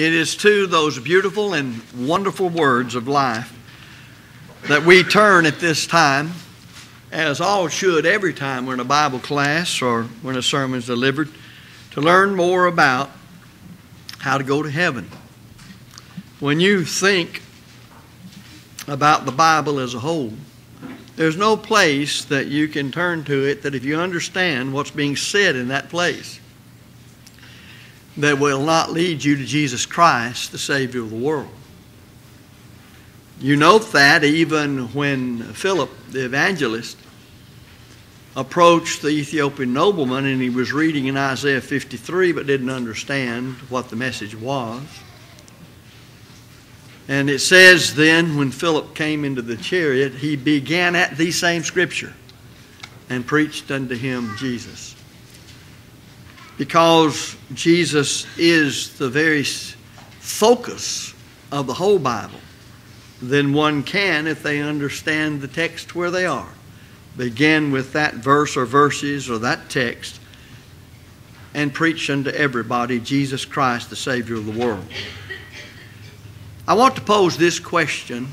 It is to those beautiful and wonderful words of life that we turn at this time, as all should every time we're in a Bible class or when a sermon is delivered, to learn more about how to go to heaven. When you think about the Bible as a whole, there's no place that you can turn to it that if you understand what's being said in that place, that will not lead you to Jesus Christ, the Savior of the world. You note that even when Philip, the evangelist, approached the Ethiopian nobleman and he was reading in Isaiah 53 but didn't understand what the message was. And it says then, when Philip came into the chariot, he began at the same scripture and preached unto him Jesus because Jesus is the very focus of the whole Bible, then one can, if they understand the text where they are, begin with that verse or verses or that text and preach unto everybody Jesus Christ, the Savior of the world. I want to pose this question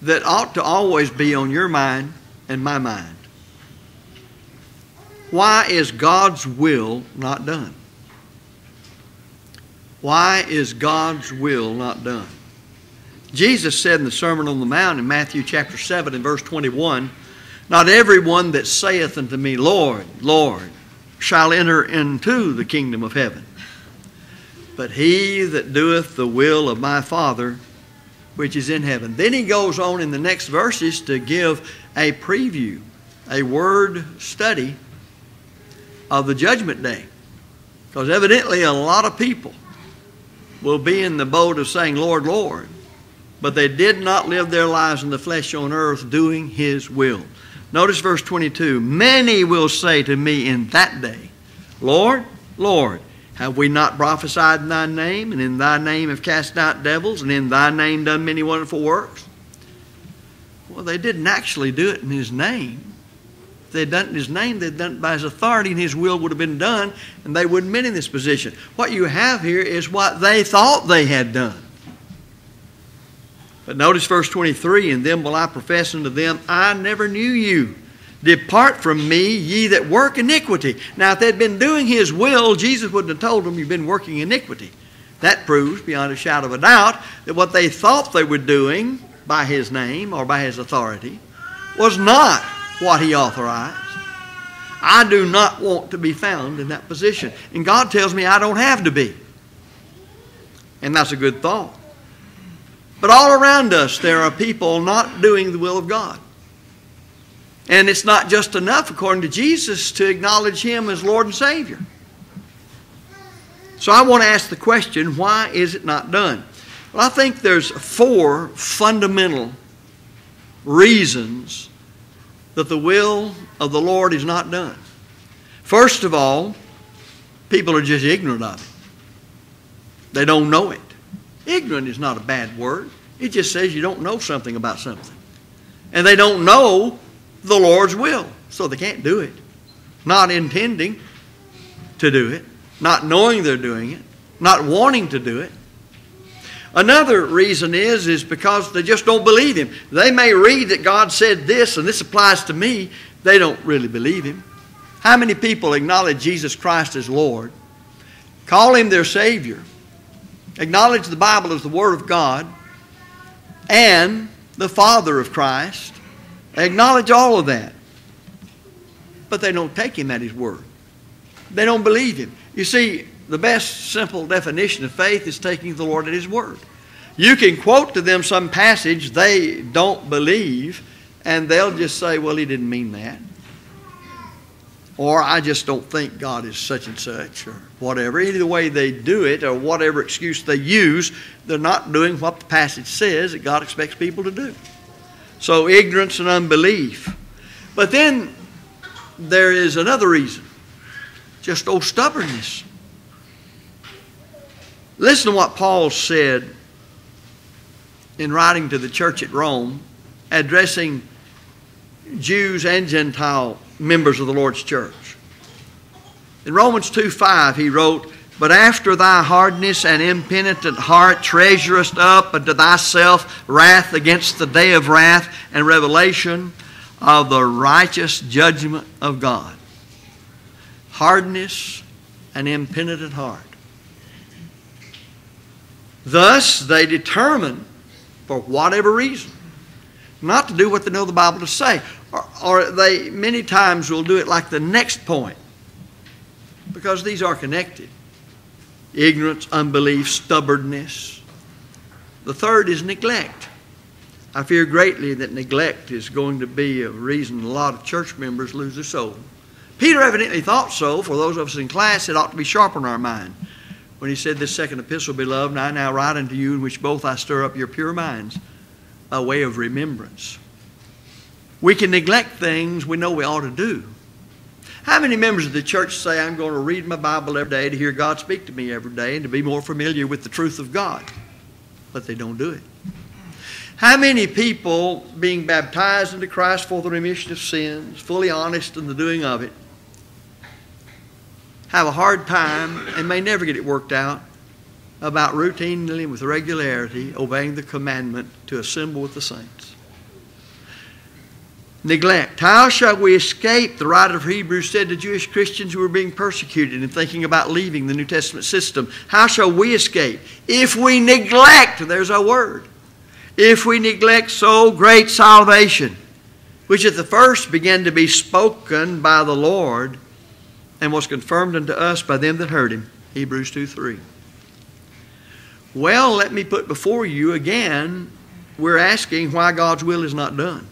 that ought to always be on your mind and my mind. Why is God's will not done? Why is God's will not done? Jesus said in the Sermon on the Mount in Matthew chapter 7 and verse 21 Not everyone that saith unto me, Lord, Lord, shall enter into the kingdom of heaven, but he that doeth the will of my Father which is in heaven. Then he goes on in the next verses to give a preview, a word study of the judgment day. Because evidently a lot of people will be in the boat of saying, Lord, Lord, but they did not live their lives in the flesh on earth doing His will. Notice verse 22 Many will say to me in that day, Lord, Lord, have we not prophesied in thy name, and in thy name have cast out devils, and in thy name done many wonderful works? Well, they didn't actually do it in his name they'd done it in his name, they'd done it by his authority, and his will would have been done, and they wouldn't have been in this position. What you have here is what they thought they had done. But notice verse 23 And then will I profess unto them, I never knew you. Depart from me, ye that work iniquity. Now, if they'd been doing his will, Jesus wouldn't have told them, You've been working iniquity. That proves, beyond a shadow of a doubt, that what they thought they were doing by his name or by his authority was not what He authorized. I do not want to be found in that position. And God tells me I don't have to be. And that's a good thought. But all around us, there are people not doing the will of God. And it's not just enough, according to Jesus, to acknowledge Him as Lord and Savior. So I want to ask the question why is it not done? Well, I think there's four fundamental reasons that the will of the Lord is not done. First of all, people are just ignorant of it. They don't know it. Ignorant is not a bad word. It just says you don't know something about something. And they don't know the Lord's will, so they can't do it. Not intending to do it, not knowing they're doing it, not wanting to do it. Another reason is, is because they just don't believe him. They may read that God said this and this applies to me. They don't really believe him. How many people acknowledge Jesus Christ as Lord, call him their Savior, acknowledge the Bible as the Word of God, and the Father of Christ, acknowledge all of that. But they don't take him at his word. They don't believe him. You see, the best simple definition of faith is taking the Lord at His word. You can quote to them some passage they don't believe, and they'll just say, Well, He didn't mean that. Or I just don't think God is such and such, or whatever. Either way they do it, or whatever excuse they use, they're not doing what the passage says that God expects people to do. So, ignorance and unbelief. But then there is another reason just old stubbornness. Listen to what Paul said in writing to the church at Rome, addressing Jews and Gentile members of the Lord's church. In Romans 2 5, he wrote, But after thy hardness and impenitent heart treasurest up unto thyself wrath against the day of wrath and revelation of the righteous judgment of God. Hardness and impenitent heart. Thus, they determine, for whatever reason, not to do what they know the Bible to say. Or, or, they many times will do it like the next point, because these are connected ignorance, unbelief, stubbornness. The third is neglect. I fear greatly that neglect is going to be a reason a lot of church members lose their soul. Peter evidently thought so. For those of us in class, it ought to be sharp on our mind. When he said, This second epistle, beloved, and I now write unto you, in which both I stir up your pure minds, a way of remembrance. We can neglect things we know we ought to do. How many members of the church say, I'm going to read my Bible every day to hear God speak to me every day and to be more familiar with the truth of God? But they don't do it. How many people, being baptized into Christ for the remission of sins, fully honest in the doing of it, have a hard time and may never get it worked out about routinely and with regularity obeying the commandment to assemble with the saints? Neglect. How shall we escape? The writer of Hebrews said to Jewish Christians who were being persecuted and thinking about leaving the New Testament system. How shall we escape? If we neglect, there's our word if we neglect so great salvation, which at the first began to be spoken by the Lord and was confirmed unto us by them that heard him. Hebrews 2 3. Well, let me put before you again, we're asking why God's will is not done.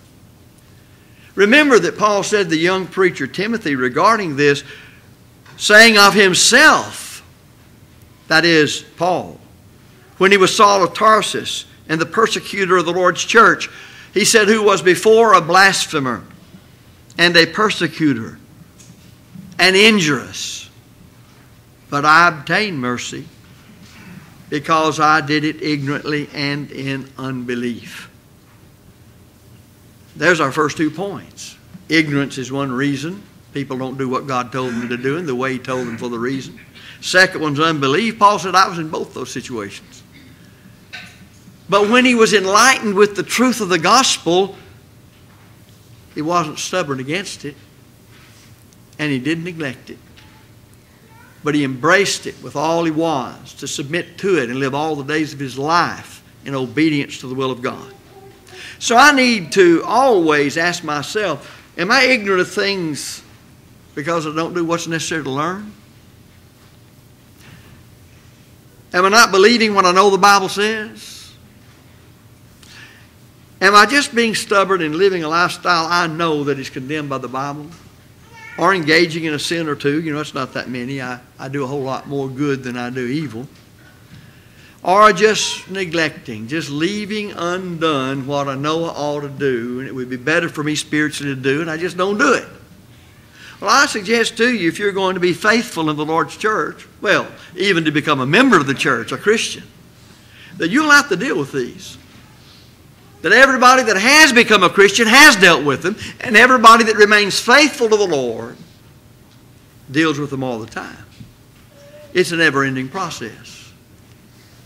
Remember that Paul said the young preacher Timothy regarding this, saying of himself, that is, Paul, when he was Saul of Tarsus, and the persecutor of the Lord's church. He said, Who was before a blasphemer and a persecutor and injurious. But I obtained mercy because I did it ignorantly and in unbelief. There's our first two points. Ignorance is one reason. People don't do what God told them to do and the way He told them for the reason. Second one's unbelief. Paul said, I was in both those situations. But when he was enlightened with the truth of the gospel, he wasn't stubborn against it, and he didn't neglect it. But he embraced it with all he was to submit to it and live all the days of his life in obedience to the will of God. So I need to always ask myself Am I ignorant of things because I don't do what's necessary to learn? Am I not believing what I know the Bible says? Am I just being stubborn and living a lifestyle I know that is condemned by the Bible? Or engaging in a sin or two? You know, it's not that many. I, I do a whole lot more good than I do evil. Or just neglecting, just leaving undone what I know I ought to do, and it would be better for me spiritually to do, and I just don't do it. Well, I suggest to you, if you're going to be faithful in the Lord's church, well, even to become a member of the church, a Christian, that you'll have to deal with these that everybody that has become a Christian has dealt with them, and everybody that remains faithful to the Lord deals with them all the time. It's a never ending process.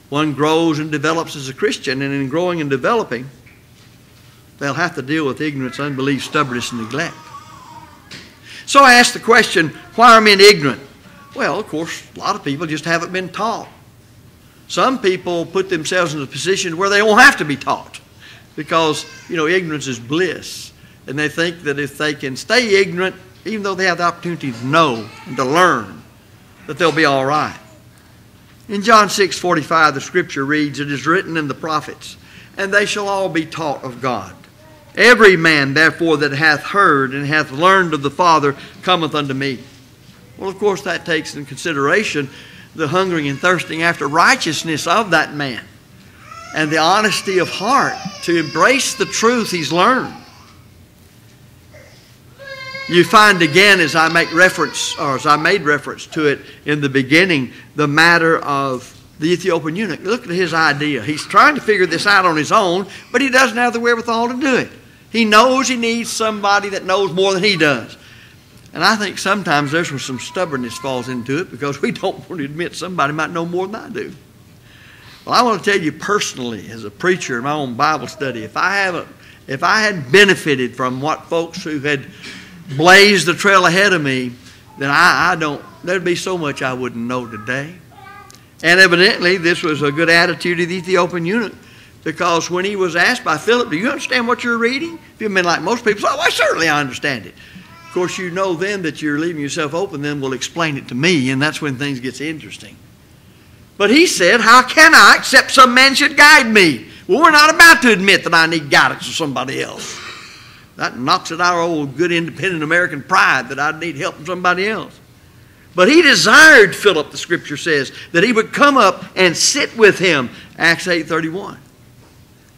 One grows and develops as a Christian, and in growing and developing, they'll have to deal with ignorance, unbelief, stubbornness, and neglect. So I ask the question why are men ignorant? Well, of course, a lot of people just haven't been taught. Some people put themselves in a position where they won't have to be taught because, you know, ignorance is bliss. And they think that if they can stay ignorant, even though they have the opportunity to know and to learn, that they'll be all right. In John 6 45, the scripture reads, It is written in the prophets, and they shall all be taught of God. Every man, therefore, that hath heard and hath learned of the Father cometh unto me. Well, of course, that takes in consideration the hungering and thirsting after righteousness of that man and the honesty of heart to embrace the truth he's learned. You find again, as I make reference, or as I made reference to it in the beginning, the matter of the Ethiopian eunuch. Look at his idea. He's trying to figure this out on his own, but he doesn't have the wherewithal to do it. He knows he needs somebody that knows more than he does. And I think sometimes there's where some stubbornness falls into it because we don't want to admit somebody might know more than I do. Well, I want to tell you personally, as a preacher in my own Bible study, if I haven't, if I had benefited from what folks who had blazed the trail ahead of me, then I, I don't. There'd be so much I wouldn't know today. And evidently, this was a good attitude of the Ethiopian eunuch because when he was asked by Philip, Do you understand what you're reading? If you've been like most people, oh, well, certainly I understand it. Of course, you know then that you're leaving yourself open, then we'll explain it to me, and that's when things get interesting. But he said, How can I except some man should guide me? Well, we're not about to admit that I need guidance from somebody else. That knocks at our old good independent American pride that I need help from somebody else. But he desired Philip, the scripture says, that he would come up and sit with him. Acts 8.31. Have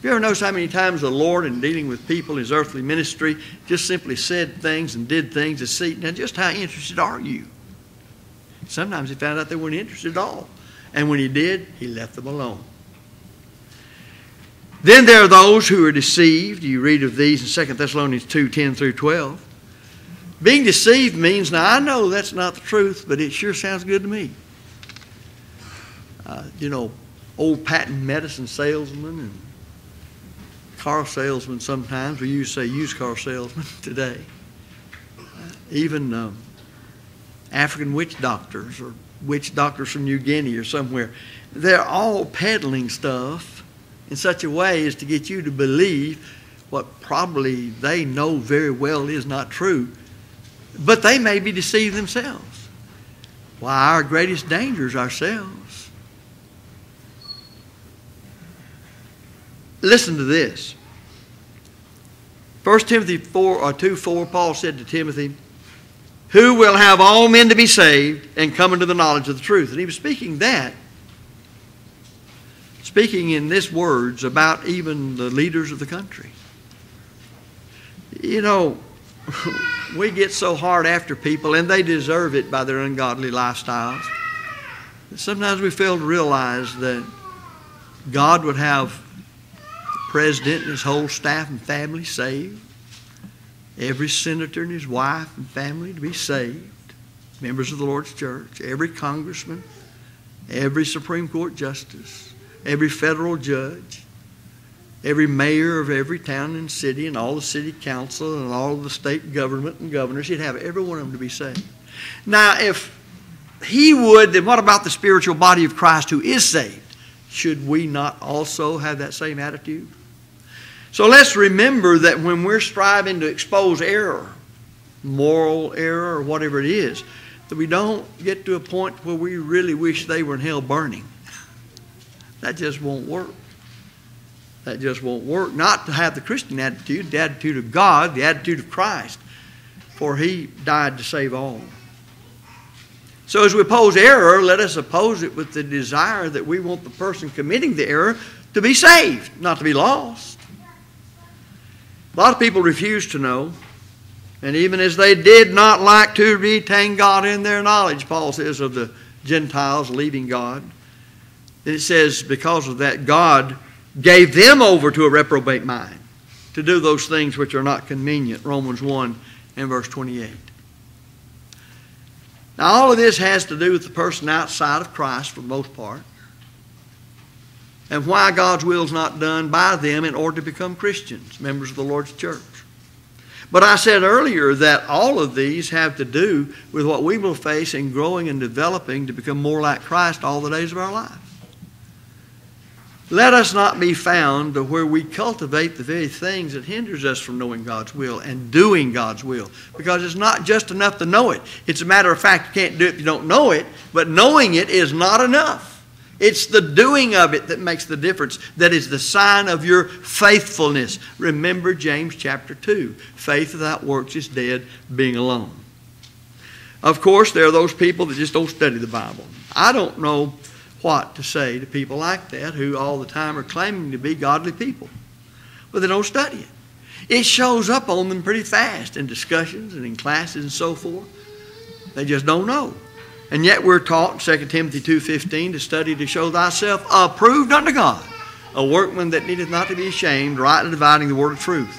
you ever noticed how many times the Lord, in dealing with people in his earthly ministry, just simply said things and did things to see, now just how interested are you? Sometimes he found out they weren't interested at all. And when he did, he left them alone. Then there are those who are deceived. You read of these in 2 Thessalonians 2 10 through 12. Being deceived means, now I know that's not the truth, but it sure sounds good to me. Uh, you know, old patent medicine salesmen and car salesmen sometimes, we used to say used car salesmen today. Uh, even um, African witch doctors or witch doctors from New Guinea or somewhere. They're all peddling stuff in such a way as to get you to believe what probably they know very well is not true. But they may be deceived themselves. Why, our greatest danger is ourselves. Listen to this. 1 Timothy 4 or 2 4, Paul said to Timothy, who will have all men to be saved and come into the knowledge of the truth. And he was speaking that, speaking in this words about even the leaders of the country. You know, we get so hard after people, and they deserve it by their ungodly lifestyles. Sometimes we fail to realize that God would have the president and his whole staff and family saved every senator and his wife and family to be saved, members of the Lord's church, every congressman, every Supreme Court justice, every federal judge, every mayor of every town and city, and all the city council and all the state government and governors. He'd have every one of them to be saved. Now, if he would, then what about the spiritual body of Christ who is saved? Should we not also have that same attitude? So let's remember that when we're striving to expose error, moral error, or whatever it is, that we don't get to a point where we really wish they were in hell burning. That just won't work. That just won't work. Not to have the Christian attitude, the attitude of God, the attitude of Christ, for He died to save all. So as we oppose error, let us oppose it with the desire that we want the person committing the error to be saved, not to be lost. A lot of people refuse to know. And even as they did not like to retain God in their knowledge, Paul says of the Gentiles leaving God, it says, because of that, God gave them over to a reprobate mind to do those things which are not convenient. Romans 1 and verse 28. Now, all of this has to do with the person outside of Christ for the most part and why God's will is not done by them in order to become Christians, members of the Lord's church. But I said earlier that all of these have to do with what we will face in growing and developing to become more like Christ all the days of our life. Let us not be found to where we cultivate the very things that hinders us from knowing God's will and doing God's will. Because it's not just enough to know it. It's a matter of fact, you can't do it if you don't know it, but knowing it is not enough. It's the doing of it that makes the difference. That is the sign of your faithfulness. Remember James chapter 2. Faith without works is dead, being alone. Of course, there are those people that just don't study the Bible. I don't know what to say to people like that who all the time are claiming to be godly people, but they don't study it. It shows up on them pretty fast in discussions and in classes and so forth. They just don't know. And yet we're taught, 2 Timothy 2.15, to study to show thyself approved unto God, a workman that needeth not to be ashamed, rightly dividing the word of truth.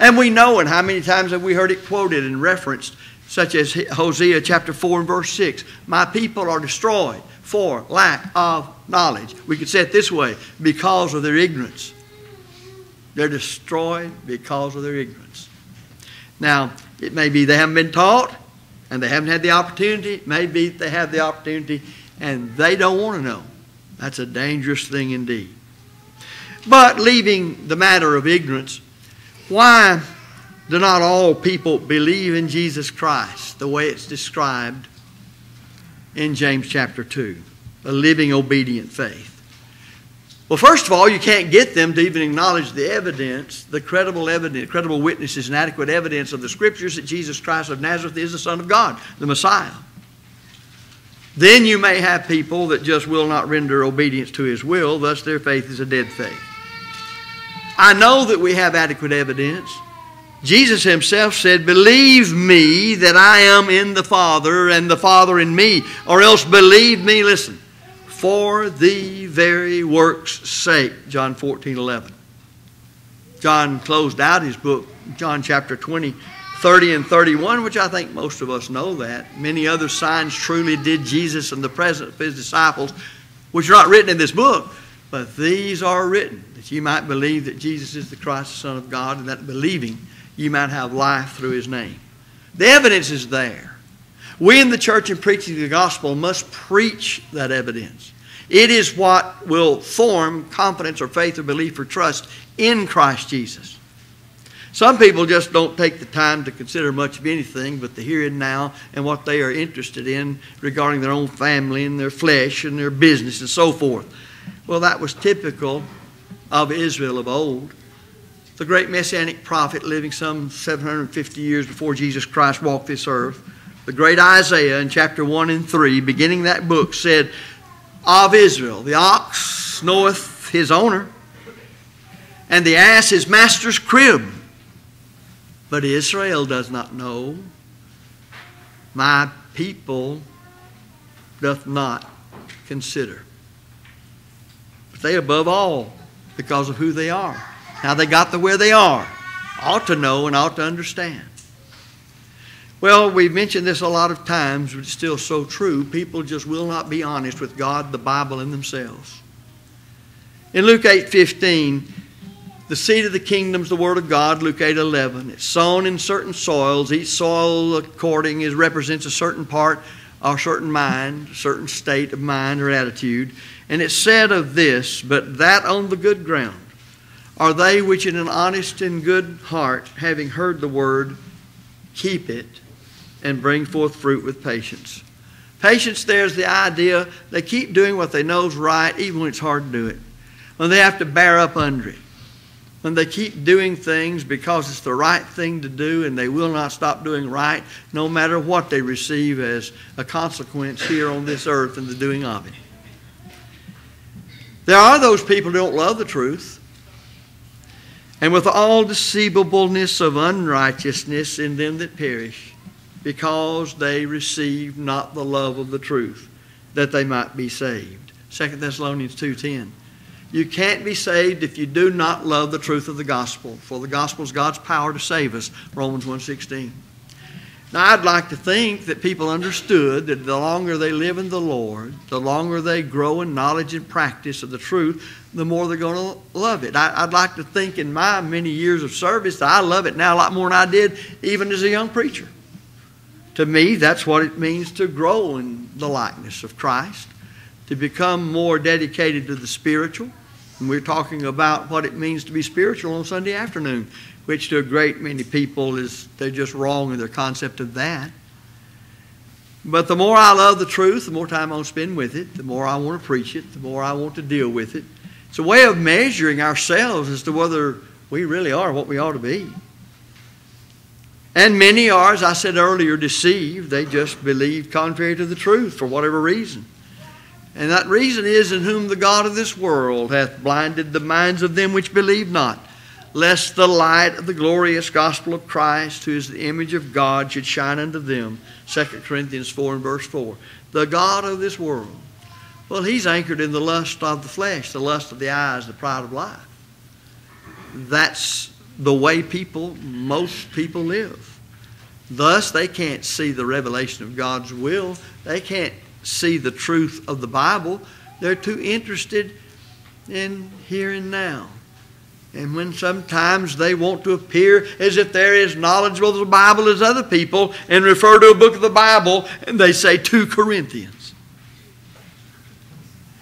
And we know, and how many times have we heard it quoted and referenced, such as Hosea chapter 4 and verse 6. My people are destroyed for lack of knowledge. We could say it this way because of their ignorance. They're destroyed because of their ignorance. Now, it may be they haven't been taught and they haven't had the opportunity. Maybe they have the opportunity and they don't want to know. That's a dangerous thing indeed. But leaving the matter of ignorance, why do not all people believe in Jesus Christ the way it's described in James chapter 2? A living, obedient faith. Well, first of all, you can't get them to even acknowledge the evidence, the credible evidence, credible witnesses and adequate evidence of the Scriptures that Jesus Christ of Nazareth is the Son of God, the Messiah. Then you may have people that just will not render obedience to His will, thus their faith is a dead faith. I know that we have adequate evidence. Jesus himself said, Believe me that I am in the Father and the Father in me, or else believe me, listen, for the very work's sake. John 14, 11. John closed out his book, John chapter 20, 30 and 31, which I think most of us know that. Many other signs truly did Jesus in the presence of his disciples, which are not written in this book, but these are written that you might believe that Jesus is the Christ, the Son of God, and that believing you might have life through his name. The evidence is there. We in the church and preaching the gospel must preach that evidence. It is what will form confidence or faith or belief or trust in Christ Jesus. Some people just don't take the time to consider much of anything but the here and now and what they are interested in regarding their own family and their flesh and their business and so forth. Well, that was typical of Israel of old. The great messianic prophet living some 750 years before Jesus Christ walked this earth, the great Isaiah in chapter 1 and 3, beginning that book, said, Of Israel, the ox knoweth his owner, and the ass his master's crib. But Israel does not know. My people doth not consider. But they above all because of who they are. How they got to where they are. Ought to know and ought to understand. Well, we've mentioned this a lot of times, but it's still so true. People just will not be honest with God, the Bible, and themselves. In Luke 8 15, the seed of the kingdom is the word of God, Luke 8 11. It's sown in certain soils. Each soil, according, is represents a certain part or certain mind, a certain state of mind or attitude. And it's said of this, but that on the good ground are they which in an honest and good heart, having heard the word, keep it and bring forth fruit with patience. Patience, there's the idea they keep doing what they know is right, even when it's hard to do it. When they have to bear up under it. When they keep doing things because it's the right thing to do and they will not stop doing right, no matter what they receive as a consequence here on this earth in the doing of it. There are those people who don't love the truth. And with all deceivableness of unrighteousness in them that perish, because they receive not the love of the truth, that they might be saved. 2 Thessalonians 2.10 You can't be saved if you do not love the truth of the gospel, for the gospel is God's power to save us, Romans 1.16. Now, I'd like to think that people understood that the longer they live in the Lord, the longer they grow in knowledge and practice of the truth, the more they're going to love it. I, would like to think in my many years of service that I love it now a lot more than I did even as a young preacher. To me, that's what it means to grow in the likeness of Christ, to become more dedicated to the spiritual. And we're talking about what it means to be spiritual on Sunday afternoon which to a great many people is they're just wrong in their concept of that. But the more I love the truth, the more time I'll spend with it, the more I want to preach it, the more I want to deal with it. It's a way of measuring ourselves as to whether we really are what we ought to be. And many are, as I said earlier, deceived. They just believe contrary to the truth for whatever reason. And that reason is in whom the God of this world hath blinded the minds of them which believe not lest the light of the glorious gospel of Christ, who is the image of God, should shine unto them. 2 Corinthians 4 and verse 4. The God of this world. Well, he's anchored in the lust of the flesh, the lust of the eyes, the pride of life. That's the way people, most people live. Thus, they can't see the revelation of God's will. They can't see the truth of the Bible. They're too interested in here and now. And when sometimes they want to appear as if they're as knowledgeable of the Bible as other people and refer to a book of the Bible and they say 2 Corinthians.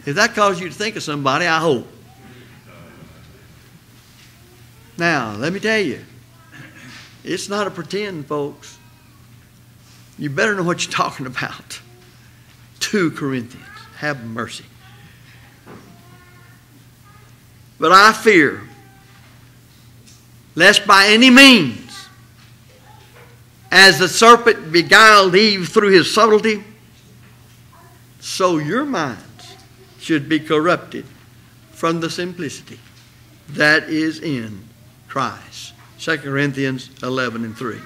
If that causes you to think of somebody, I hope. Now, let me tell you, it's not a pretend, folks. You better know what you're talking about. 2 Corinthians. Have mercy. But I fear, lest by any means, as the serpent beguiled Eve through his subtlety, so your minds should be corrupted from the simplicity that is in Christ. 2 Corinthians 11 and 3.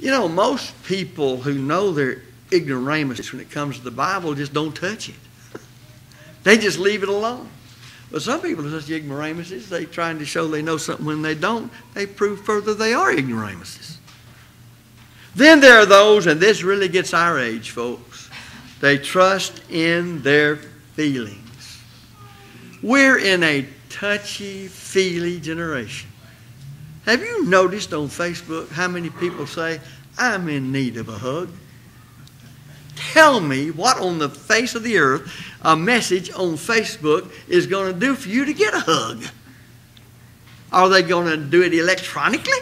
You know, most people who know they're ignoramus when it comes to the Bible just don't touch it. they just leave it alone. But some people are such ignoramuses, they trying to show they know something when they don't. They prove further they are ignoramuses. Then there are those, and this really gets our age, folks. They trust in their feelings. We're in a touchy feely generation. Have you noticed on Facebook how many people say, I'm in need of a hug? Tell me what on the face of the earth a message on Facebook is going to do for you to get a hug. Are they going to do it electronically?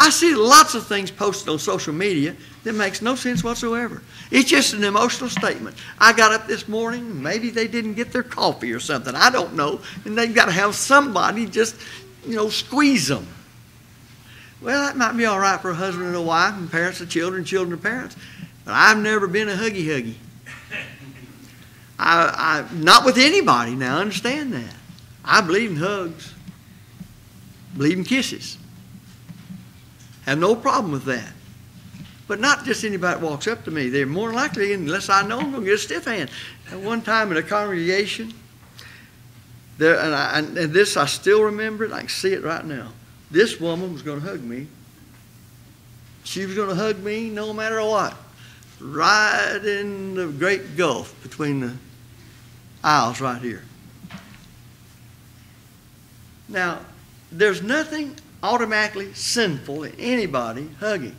I see lots of things posted on social media that makes no sense whatsoever. It's just an emotional statement. I got up this morning, maybe they didn't get their coffee or something. I don't know. And they've got to have somebody just, you know, squeeze them. Well, that might be all right for a husband and a wife and parents of children, children of parents. But I've never been a huggy huggy. I, I, not with anybody now, understand that. I believe in hugs, believe in kisses. Have no problem with that. But not just anybody walks up to me. They're more likely, unless I know I'm going to get a stiff hand. At one time in a congregation, there, and, I, and this I still remember it. I can see it right now. This woman was going to hug me. She was going to hug me no matter what. Right in the great gulf between the aisles right here. Now, there's nothing automatically sinful in anybody hugging.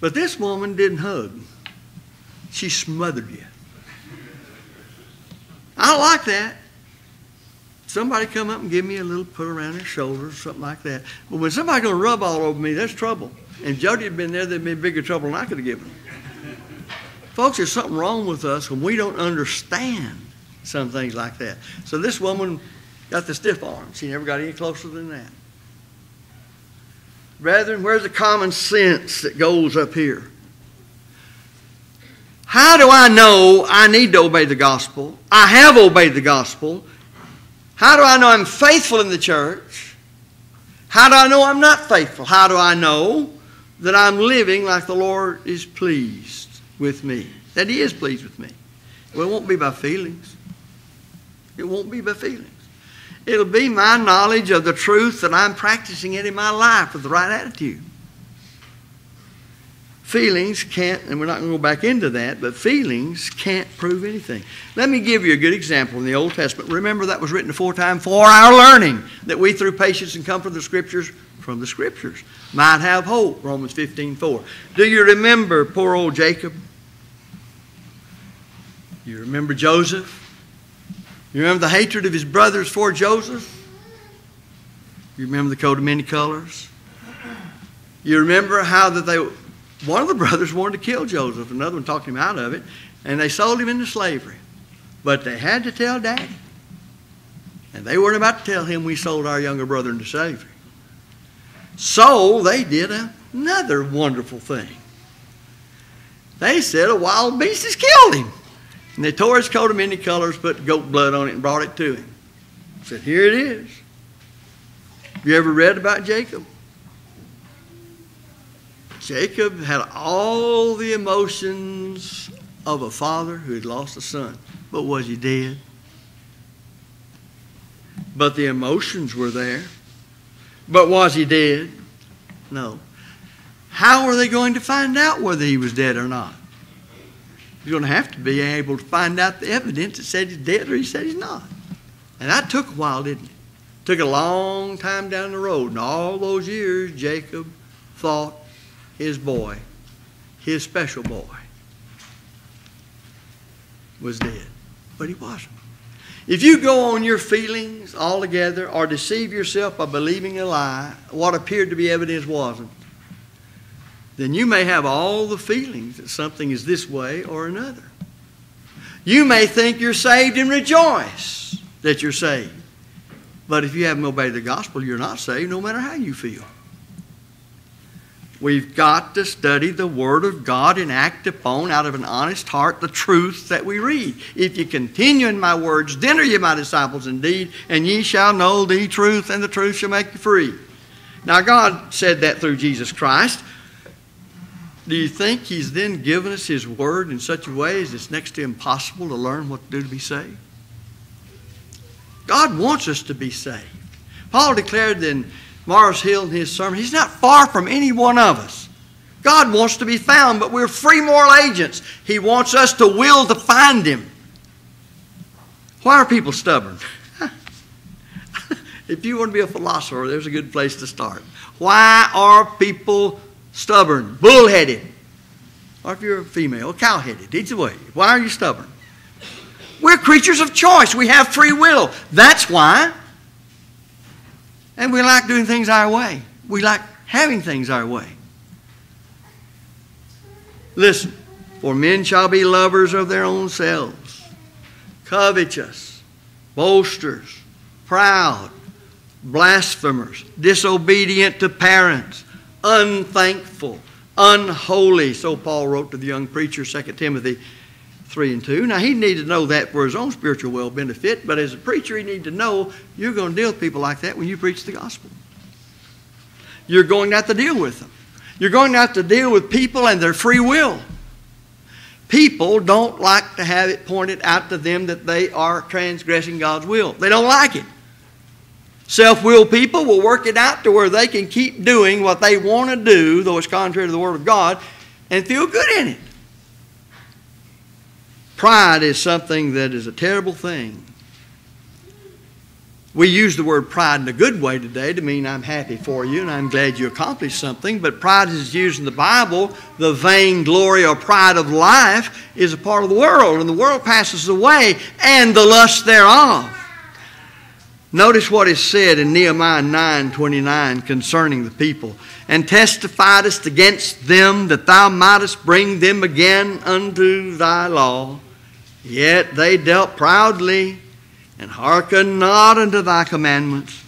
But this woman didn't hug. She smothered you. I like that. Somebody come up and give me a little put around their shoulders, something like that. But when somebody's going to rub all over me, that's trouble. And Jody had been there, there'd been bigger trouble than I could have given. Folks, there's something wrong with us when we don't understand some things like that. So this woman got the stiff arm. She never got any closer than that. Brethren, where's the common sense that goes up here? How do I know I need to obey the gospel? I have obeyed the gospel. How do I know I'm faithful in the church? How do I know I'm not faithful? How do I know that I'm living like the Lord is pleased with me? That He is pleased with me. Well, it won't be by feelings. It won't be by feelings. It'll be my knowledge of the truth that I'm practicing it in my life with the right attitude. Feelings can't, and we're not going to go back into that, but feelings can't prove anything. Let me give you a good example in the Old Testament. Remember that was written aforetime for our learning, that we through patience and comfort of the Scriptures, from the Scriptures, might have hope. Romans 15 4. Do you remember poor old Jacob? You remember Joseph? You remember the hatred of his brothers for Joseph? You remember the coat of many colors? You remember how that they one of the brothers wanted to kill Joseph, another one talked him out of it, and they sold him into slavery. But they had to tell daddy. And they weren't about to tell him we sold our younger brother into slavery. So they did another wonderful thing. They said a wild beast has killed him. And they tore his coat of many colors, put goat blood on it, and brought it to him. Said, Here it is. Have you ever read about Jacob? Jacob had all the emotions of a father who had lost a son. But was he dead? But the emotions were there. But was he dead? No. How are they going to find out whether he was dead or not? You're going to have to be able to find out the evidence that said he's dead or he said he's not. And that took a while, didn't it? Took a long time down the road. And all those years, Jacob thought his boy, his special boy, was dead. But he wasn't. If you go on your feelings altogether or deceive yourself by believing a lie, what appeared to be evidence wasn't, then you may have all the feelings that something is this way or another. You may think you're saved and rejoice that you're saved. But if you haven't obeyed the gospel, you're not saved no matter how you feel. We've got to study the Word of God and act upon out of an honest heart the truth that we read. If you continue in my words, then are ye my disciples indeed, and ye shall know the truth, and the truth shall make you free. Now, God said that through Jesus Christ. Do you think He's then given us His Word in such a way as it's next to impossible to learn what to do to be saved? God wants us to be saved. Paul declared in Mars Hill in his sermon, He's not far from any one of us. God wants to be found, but we're free moral agents. He wants us to will to find Him. Why are people stubborn? if you want to be a philosopher, there's a good place to start. Why are people stubborn, bullheaded? Or if you're a female, cowheaded, either way. Why are you stubborn? We're creatures of choice. We have free will. That's why. And we like doing things our way. We like having things our way. Listen, for men shall be lovers of their own selves, covetous, boasters, proud, blasphemers, disobedient to parents, unthankful, unholy. So Paul wrote to the young preacher, 2 Timothy 3 and 2. Now, he needed to know that for his own spiritual well benefit, but as a preacher, he needed to know you're going to deal with people like that when you preach the gospel. You're going to have to deal with them. You're going to have to deal with people and their free will. People don't like to have it pointed out to them that they are transgressing God's will. They don't like it. Self willed people will work it out to where they can keep doing what they want to do, though it's contrary to the Word of God, and feel good in it. Pride is something that is a terrible thing. We use the word pride in a good way today to mean I'm happy for you and I'm glad you accomplished something, but pride is used in the Bible. The vainglory or pride of life is a part of the world, and the world passes away and the lust thereof. Notice what is said in Nehemiah 9 29 concerning the people. And testifiedest against them that thou mightest bring them again unto thy law. Yet they dealt proudly and hearkened not unto thy commandments,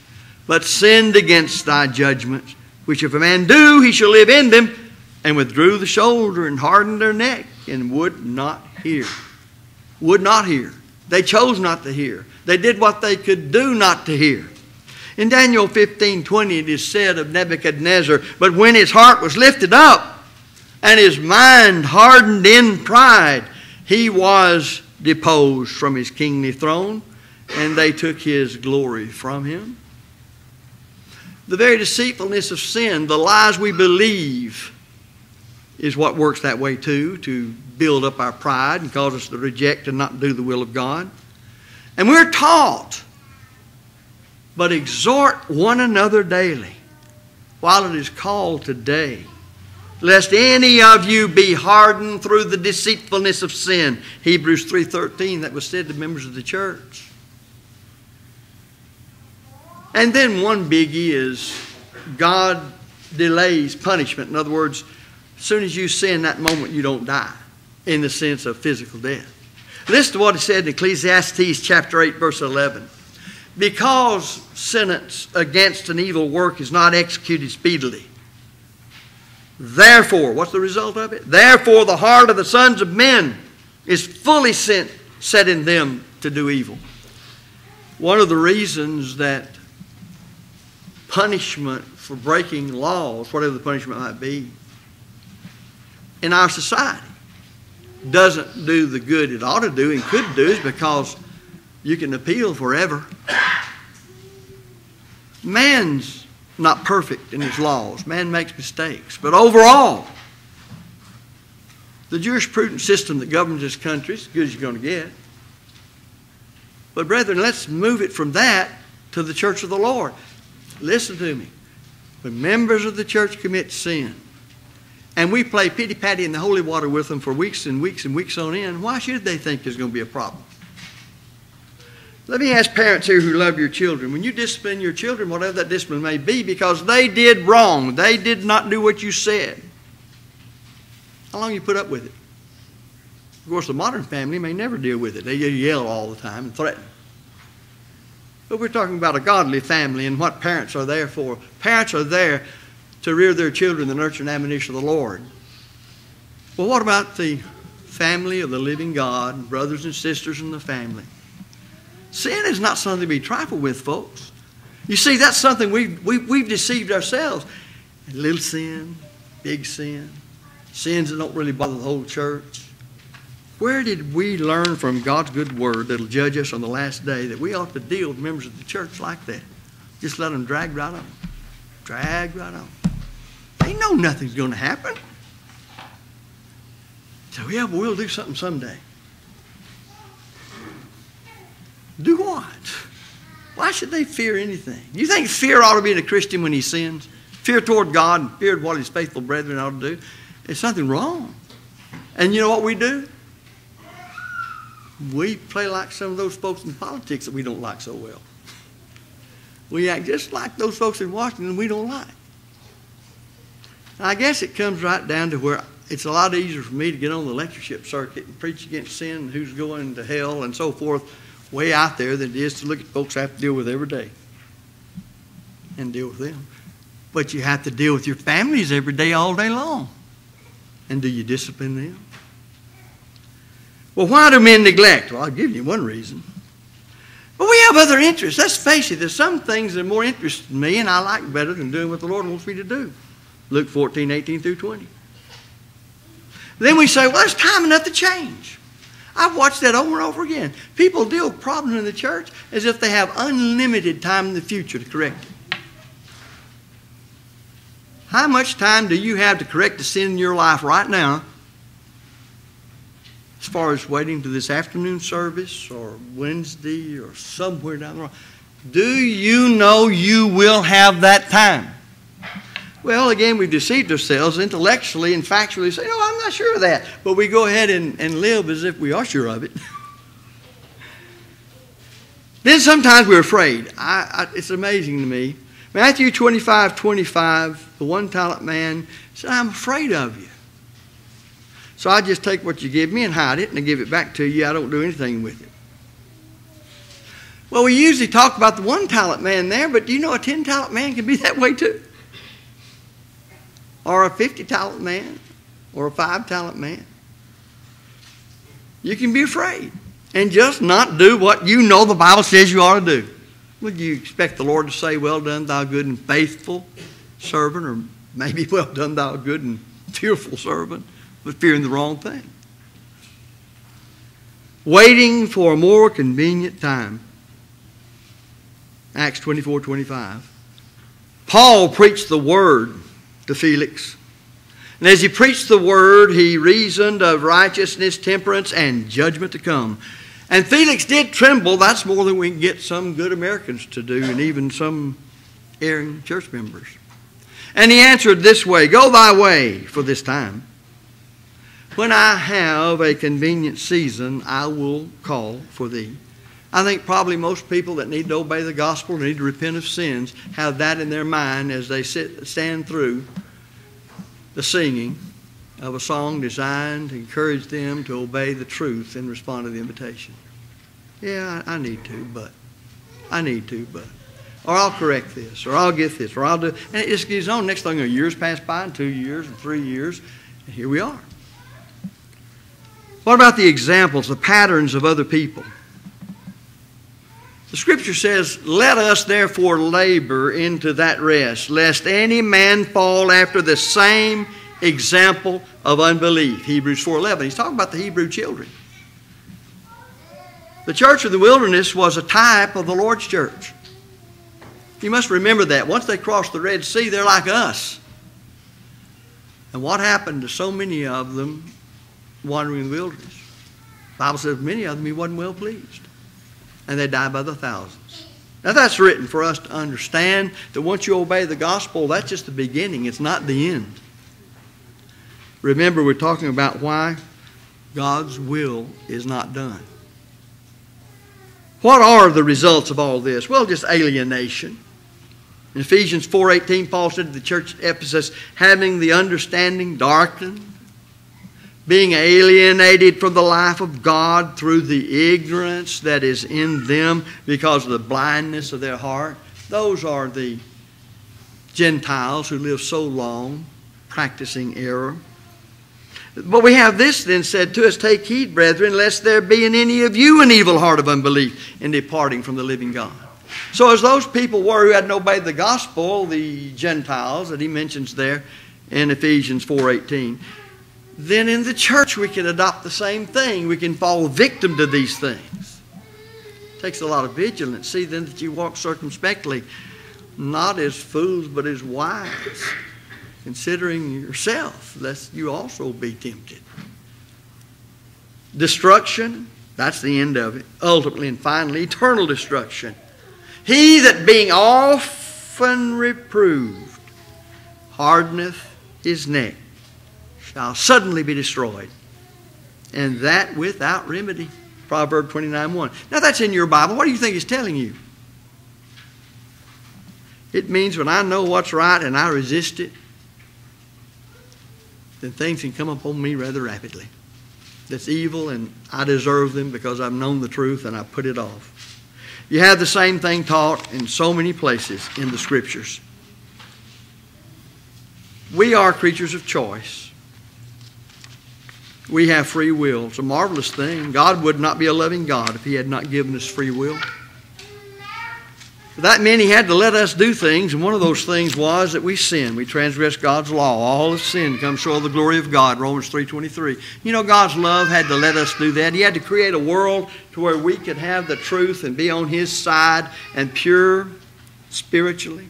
but sinned against thy judgments, which if a man do, he shall live in them, and withdrew the shoulder and hardened their neck and would not hear. Would not hear. They chose not to hear. They did what they could do not to hear. In Daniel 15 20, it is said of Nebuchadnezzar, But when his heart was lifted up and his mind hardened in pride, he was deposed from his kingly throne, and they took his glory from him. The very deceitfulness of sin, the lies we believe, is what works that way too, to build up our pride and cause us to reject and not do the will of God. And we're taught, but exhort one another daily while it is called today lest any of you be hardened through the deceitfulness of sin. Hebrews 3:13 that was said to members of the church. And then one biggie is God delays punishment. In other words, as soon as you sin that moment you don't die in the sense of physical death. Listen to what it said in Ecclesiastes chapter 8 verse 11. Because sentence against an evil work is not executed speedily, Therefore, what's the result of it? Therefore, the heart of the sons of men is fully sent, set in them to do evil. One of the reasons that punishment for breaking laws, whatever the punishment might be, in our society doesn't do the good it ought to do and could do is because you can appeal forever. Man's not perfect in his laws. Man makes mistakes. But overall, the jurisprudence system that governs this country is as good as you're going to get. But, brethren, let's move it from that to the church of the Lord. Listen to me. When members of the church commit sin, and we play pity patty in the holy water with them for weeks and weeks and weeks on end, why should they think there's going to be a problem? Let me ask parents here who love your children when you discipline your children, whatever that discipline may be, because they did wrong, they did not do what you said. How long you put up with it? Of course, the modern family may never deal with it. They yell all the time and threaten. But we're talking about a godly family and what parents are there for. Parents are there to rear their children in the nurture and admonition of the Lord. Well, what about the family of the living God, brothers and sisters in the family? Sin is not something to be trifled with, folks. You see, that's something we've, we, have we have deceived ourselves. Little sin, big sin, sins that don't really bother the whole church. Where did we learn from God's good word that'll judge us on the last day that we ought to deal with members of the church like that? Just let them drag right on. Drag right on. They know nothing's going to happen. So, yeah, but we'll do something someday. Do what? Why should they fear anything? You think fear ought to be in a Christian when he sins? Fear toward God and fear what his faithful brethren ought to do? There's something wrong. And you know what we do? We play like some of those folks in politics that we don't like so well. We act just like those folks in Washington we don't like. I guess it comes right down to where it's a lot easier for me to get on the lectureship circuit and preach against sin, and who's going to hell, and so forth way out there than it is to look at folks I have to deal with every day and deal with them. But you have to deal with your families every day, all day long. And do you discipline them? Well, why do men neglect? Well, I'll give you one reason. But we have other interests. Let's face it, there's some things that are more interesting to me and I like better than doing what the Lord wants me to do. Luke 14, 18 through 20. Then we say, well, it's time enough to change. I've watched that over and over again. People deal with problems in the church as if they have unlimited time in the future to correct it. How much time do you have to correct the sin in your life right now as far as waiting to this afternoon service or Wednesday or somewhere down the road? Do you know you will have that time? Well, again, we've deceived ourselves intellectually and factually say, no, I'm not sure of that. But we go ahead and, and live as if we are sure of it. then sometimes we're afraid. I, I, it's amazing to me. Matthew 25, 25, the one talent man said, I'm afraid of you. So I just take what you give me and hide it and I give it back to you. I don't do anything with it. Well, we usually talk about the one talent man there, but do you know a 10 talent man can be that way too? Or a 50 talent man or a five talent man. You can be afraid and just not do what you know the Bible says you ought to do. Would you expect the Lord to say, Well done, thou good and faithful servant, or maybe, Well done, thou good and fearful servant, but fearing the wrong thing? Waiting for a more convenient time. Acts 24 25. Paul preached the word to Felix. And as he preached the word, he reasoned of righteousness, temperance, and judgment to come. And Felix did tremble. That's more than we can get some good Americans to do, and even some erring church members. And he answered this way Go thy way for this time. When I have a convenient season, I will call for thee. I think probably most people that need to obey the gospel, need to repent of sins, have that in their mind as they sit, stand through the singing of a song designed to encourage them to obey the truth and respond to the invitation. Yeah, I, I need to, but I need to, but or I'll correct this, or I'll get this, or I'll do. And it just goes on. Next thing, years pass by, and two years, and three years, and here we are. What about the examples, the patterns of other people? The scripture says, Let us therefore labor into that rest, lest any man fall after the same example of unbelief. Hebrews 4.11. He's talking about the Hebrew children. The church of the wilderness was a type of the Lord's church. You must remember that. Once they crossed the Red Sea, they're like us. And what happened to so many of them wandering in the wilderness? The Bible says many of them he wasn't well pleased. And they die by the thousands. Now that's written for us to understand that once you obey the gospel, that's just the beginning. It's not the end. Remember, we're talking about why God's will is not done. What are the results of all this? Well, just alienation. In Ephesians 4:18, Paul said to the church at Ephesus, having the understanding darkened, being alienated from the life of God through the ignorance that is in them because of the blindness of their heart. Those are the Gentiles who live so long practicing error. But we have this then said to us Take heed, brethren, lest there be in any of you an evil heart of unbelief in departing from the living God. So, as those people were who hadn't obeyed the gospel, the Gentiles that he mentions there in Ephesians 4:18, then in the church we can adopt the same thing. We can fall victim to these things. It takes a lot of vigilance. See then that you walk circumspectly, not as fools, but as wise considering yourself, lest you also be tempted. Destruction, that's the end of it. Ultimately and finally, eternal destruction. He that being often reproved hardeneth his neck shall suddenly be destroyed, and that without remedy. Proverb 29 1. Now that's in your Bible. What do you think it's telling you? It means when I know what's right and I resist it, then things can come upon me rather rapidly. That's evil, and I deserve them because I've known the truth and I put it off. You have the same thing taught in so many places in the Scriptures. We are creatures of choice. We have free will. It's a marvelous thing. God would not be a loving God if He had not given us free will. That meant he had to let us do things, and one of those things was that we sin. We transgress God's law. All of sin comes short of the glory of God, Romans 3.23. You know, God's love had to let us do that. He had to create a world to where we could have the truth and be on his side and pure spiritually.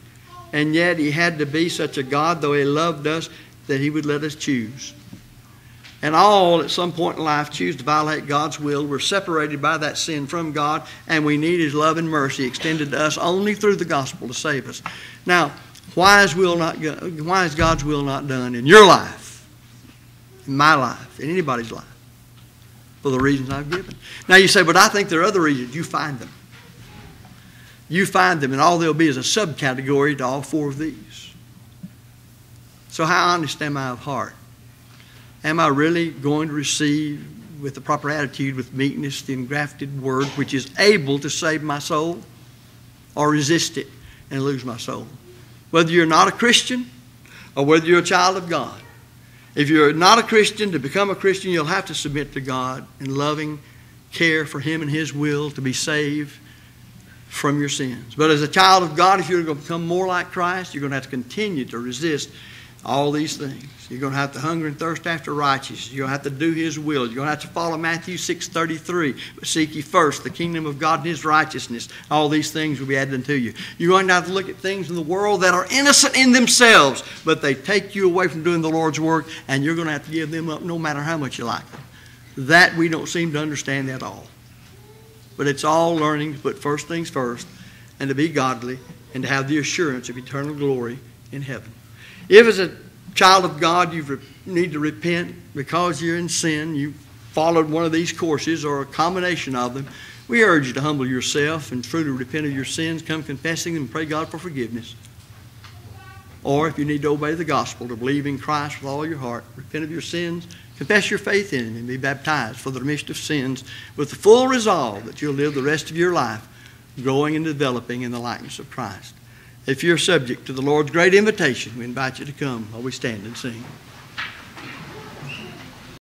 And yet he had to be such a God, though he loved us, that he would let us choose. And all at some point in life choose to violate God's will. We're separated by that sin from God, and we need His love and mercy extended to us only through the gospel to save us. Now, why is, will not, why is God's will not done in your life, in my life, in anybody's life? For the reasons I've given. Now you say, but I think there are other reasons. You find them. You find them, and all there'll be is a subcategory to all four of these. So, how honest am I of heart? Am I really going to receive with the proper attitude, with meekness, the engrafted word which is able to save my soul? Or resist it and lose my soul? Whether you're not a Christian or whether you're a child of God. If you're not a Christian, to become a Christian, you'll have to submit to God in loving care for Him and His will to be saved from your sins. But as a child of God, if you're going to become more like Christ, you're going to have to continue to resist all these things. You're going to have to hunger and thirst after righteousness. You're going to have to do His will. You're going to have to follow Matthew 6.33. But seek ye first the kingdom of God and His righteousness. All these things will be added unto you. You're going to have to look at things in the world that are innocent in themselves, but they take you away from doing the Lord's work, and you're going to have to give them up no matter how much you like them. That we don't seem to understand at all. But it's all learning to put first things first, and to be godly, and to have the assurance of eternal glory in heaven. If as a child of God you need to repent because you're in sin, you followed one of these courses or a combination of them, we urge you to humble yourself and truly repent of your sins, come confessing them, and pray God for forgiveness. Or if you need to obey the gospel, to believe in Christ with all your heart, repent of your sins, confess your faith in Him, and be baptized for the remission of sins with the full resolve that you'll live the rest of your life growing and developing in the likeness of Christ. If you're subject to the Lord's great invitation, we invite you to come while we stand and sing.